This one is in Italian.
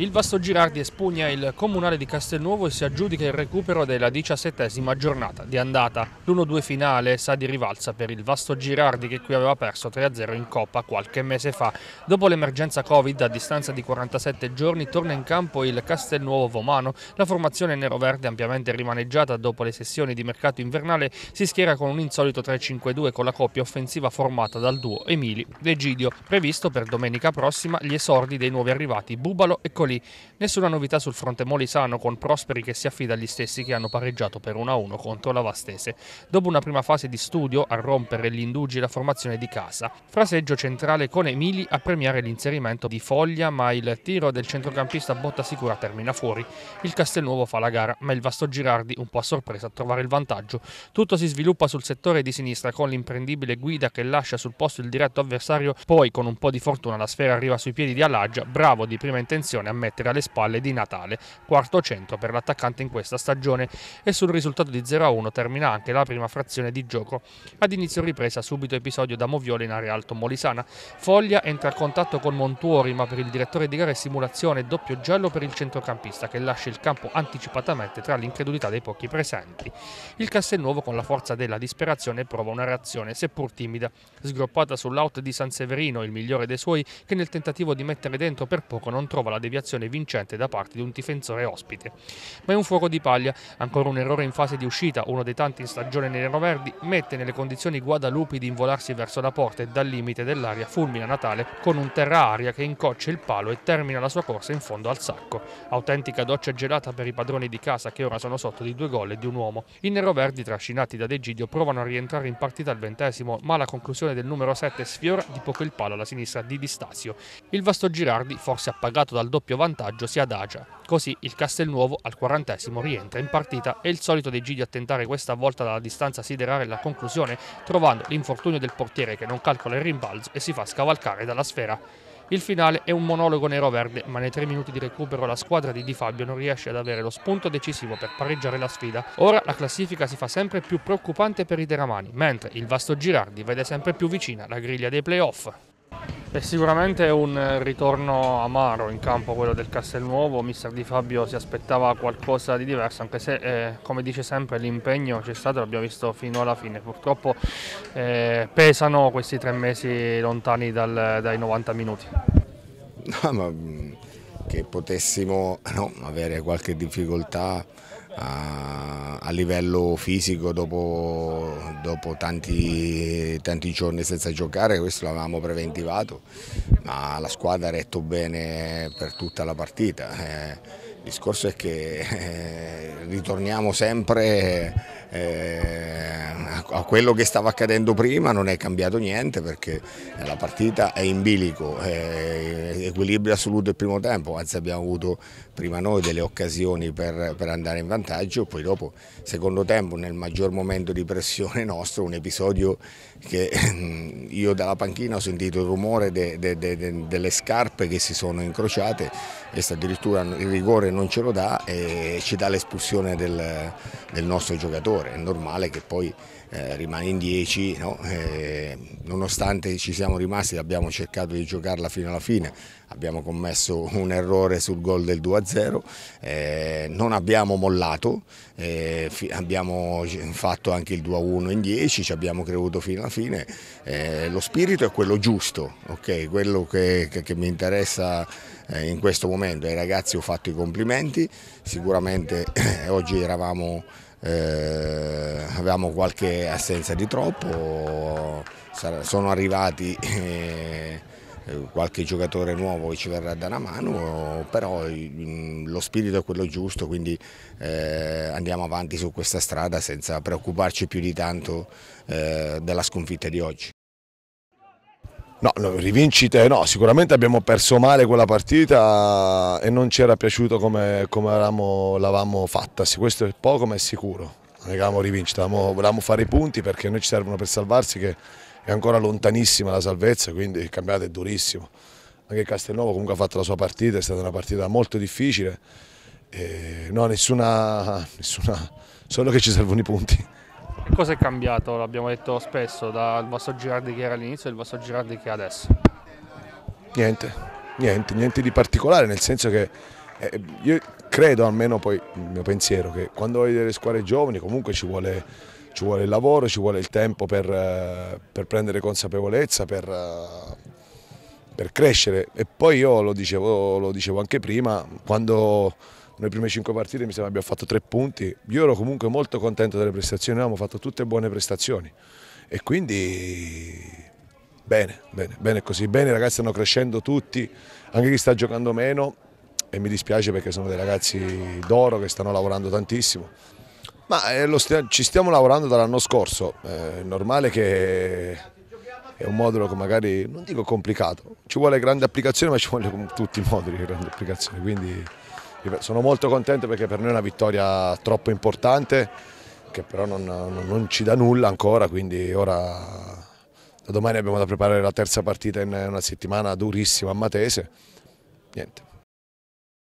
Il Vasto Girardi espugna il comunale di Castelnuovo e si aggiudica il recupero della diciassettesima giornata di andata. L'1-2 finale sa di rivalsa per il Vasto Girardi che qui aveva perso 3-0 in Coppa qualche mese fa. Dopo l'emergenza Covid, a distanza di 47 giorni, torna in campo il Castelnuovo Vomano. La formazione nero-verde ampiamente rimaneggiata dopo le sessioni di mercato invernale si schiera con un insolito 3-5-2 con la coppia offensiva formata dal duo Emili-Degidio. Previsto per domenica prossima gli esordi dei nuovi arrivati Bubalo e Colini Napoli. Nessuna novità sul fronte molisano con Prosperi che si affida agli stessi che hanno pareggiato per 1-1 contro la Vastese. Dopo una prima fase di studio a rompere gli indugi la formazione di casa. Fraseggio centrale con Emili a premiare l'inserimento di Foglia ma il tiro del centrocampista botta sicura termina fuori. Il Castelnuovo fa la gara ma il Vasto Girardi un po' a sorpresa a trovare il vantaggio. Tutto si sviluppa sul settore di sinistra con l'imprendibile guida che lascia sul posto il diretto avversario poi con un po' di fortuna la sfera arriva sui piedi di Allaggia bravo di prima intenzione a mettere alle spalle di Natale, quarto centro per l'attaccante in questa stagione e sul risultato di 0-1 termina anche la prima frazione di gioco. Ad inizio ripresa subito episodio da Moviola in area alto Molisana. Foglia entra a contatto con Montuori ma per il direttore di gara è simulazione doppio giallo per il centrocampista che lascia il campo anticipatamente tra l'incredulità dei pochi presenti. Il Castelnuovo con la forza della disperazione prova una reazione seppur timida, sgroppata sull'out di San Severino, il migliore dei suoi, che nel tentativo di mettere dentro per poco non trova la deviazione prestazione vincente da parte di un difensore ospite. Ma è un fuoco di paglia, ancora un errore in fase di uscita, uno dei tanti in stagione nei neroverdi, mette nelle condizioni Guadalupi di involarsi verso la porta e dal limite dell'aria fulmina Natale con un terra-aria che incoccia il palo e termina la sua corsa in fondo al sacco. Autentica doccia gelata per i padroni di casa che ora sono sotto di due gol e di un uomo. I neroverdi, trascinati da Degidio, provano a rientrare in partita al ventesimo, ma la conclusione del numero 7 sfiora di poco il palo alla sinistra di Distasio. Il vasto Girardi, forse appagato dal doppio vantaggio si adagia. Così il Castelnuovo al quarantesimo rientra in partita e il solito De Gigi a tentare questa volta dalla distanza siderare la conclusione trovando l'infortunio del portiere che non calcola il rimbalzo e si fa scavalcare dalla sfera. Il finale è un monologo nero-verde, ma nei tre minuti di recupero la squadra di Di Fabio non riesce ad avere lo spunto decisivo per pareggiare la sfida. Ora la classifica si fa sempre più preoccupante per i teramani, mentre il vasto Girardi vede sempre più vicina la griglia dei playoff. È sicuramente un ritorno amaro in campo quello del Castelnuovo, mister Di Fabio si aspettava qualcosa di diverso, anche se eh, come dice sempre l'impegno c'è stato, l'abbiamo visto fino alla fine, purtroppo eh, pesano questi tre mesi lontani dal, dai 90 minuti. No, ma mm, che potessimo no, avere qualche difficoltà a, a livello fisico dopo, dopo tanti, tanti, giorni senza giocare, questo l'avevamo preventivato, ma la squadra ha retto bene per tutta la partita. Eh, il discorso è che eh, ritorniamo sempre eh, a quello che stava accadendo prima non è cambiato niente perché la partita è in bilico, è equilibrio assoluto il primo tempo, anzi abbiamo avuto prima noi delle occasioni per, andare in vantaggio, poi dopo secondo tempo nel maggior momento di pressione nostro un episodio che io dalla panchina ho sentito il rumore de, de, de, delle scarpe che si sono incrociate e addirittura il rigore non ce lo dà e ci dà l'espulsione del, del nostro giocatore, è normale che poi eh, rimane in 10, no? eh, nonostante ci siamo rimasti abbiamo cercato di giocarla fino alla fine, abbiamo commesso un errore sul gol del 2-0, eh, non abbiamo mollato, eh, abbiamo fatto anche il 2-1 in 10, ci abbiamo creduto fino alla fine, eh, lo spirito è quello giusto, okay? quello che, che, che mi interessa in questo momento, ai ragazzi ho fatto i complimenti, sicuramente oggi eravamo eh, avevamo qualche assenza di troppo, sono arrivati eh, qualche giocatore nuovo che ci verrà da una mano, però lo spirito è quello giusto, quindi eh, andiamo avanti su questa strada senza preoccuparci più di tanto eh, della sconfitta di oggi. No, rivincite no, sicuramente abbiamo perso male quella partita e non ci era piaciuto come, come l'avevamo fatta, questo è poco ma è sicuro. Non avevamo rivincita, volevamo fare i punti perché noi ci servono per salvarsi che è ancora lontanissima la salvezza, quindi il campionato è durissimo. Anche Castelnuovo comunque ha fatto la sua partita, è stata una partita molto difficile. E no, nessuna, nessuna, solo che ci servono i punti. Cosa è cambiato, l'abbiamo detto spesso, dal Vasto Girardi che era all'inizio e il Vasto Girardi che è adesso? Niente, niente, niente di particolare, nel senso che eh, io credo, almeno poi il mio pensiero, che quando vedi delle squadre giovani comunque ci vuole, ci vuole il lavoro, ci vuole il tempo per, eh, per prendere consapevolezza, per, eh, per, crescere. E poi io lo dicevo, lo dicevo anche prima, quando nelle prime cinque partite mi sembra abbiamo fatto tre punti, io ero comunque molto contento delle prestazioni, abbiamo fatto tutte buone prestazioni. E quindi bene, bene, bene così, bene, i ragazzi stanno crescendo tutti, anche chi sta giocando meno e mi dispiace perché sono dei ragazzi d'oro che stanno lavorando tantissimo. Ma eh, stia, ci stiamo lavorando dall'anno scorso, eh, è normale che è un modulo che magari, non dico complicato, ci vuole grande applicazione ma ci come tutti i moduli grande applicazione, quindi sono molto contento perché per noi è una vittoria troppo importante che però non, non, ci dà nulla ancora, quindi ora da domani abbiamo da preparare la terza partita in una settimana durissima a Matese. Niente,